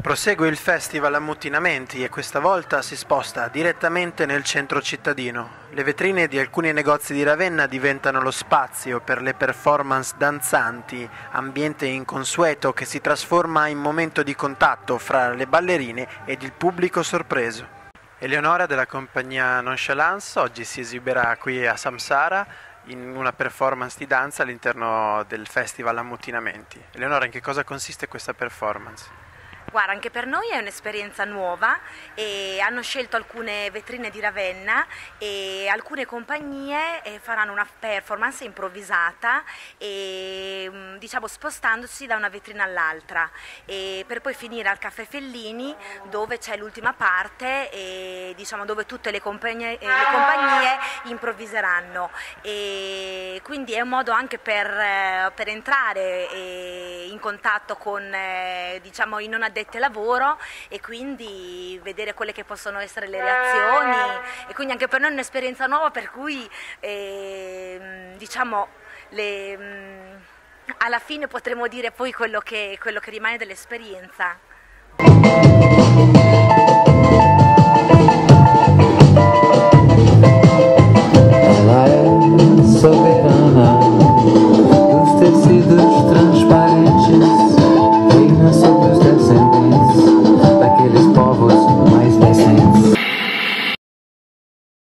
Prosegue il festival Ammutinamenti e questa volta si sposta direttamente nel centro cittadino. Le vetrine di alcuni negozi di Ravenna diventano lo spazio per le performance danzanti, ambiente inconsueto che si trasforma in momento di contatto fra le ballerine ed il pubblico sorpreso. Eleonora della compagnia Nonchalance oggi si esibirà qui a Samsara in una performance di danza all'interno del festival Ammutinamenti. Eleonora, in che cosa consiste questa performance? Guarda, anche per noi è un'esperienza nuova e hanno scelto alcune vetrine di Ravenna e alcune compagnie eh, faranno una performance improvvisata e, mm, diciamo spostandosi da una vetrina all'altra. Per poi finire al Caffè Fellini dove c'è l'ultima parte e, diciamo, dove tutte le compagnie, eh, le compagnie improvviseranno. E quindi è un modo anche per, eh, per entrare in contatto con diciamo, i non addetti addette lavoro e quindi vedere quelle che possono essere le reazioni eh. e quindi anche per noi è un'esperienza nuova per cui eh, diciamo le, mm, alla fine potremo dire poi quello che, quello che rimane dell'esperienza. Ela é soberana, nos tecidos trans.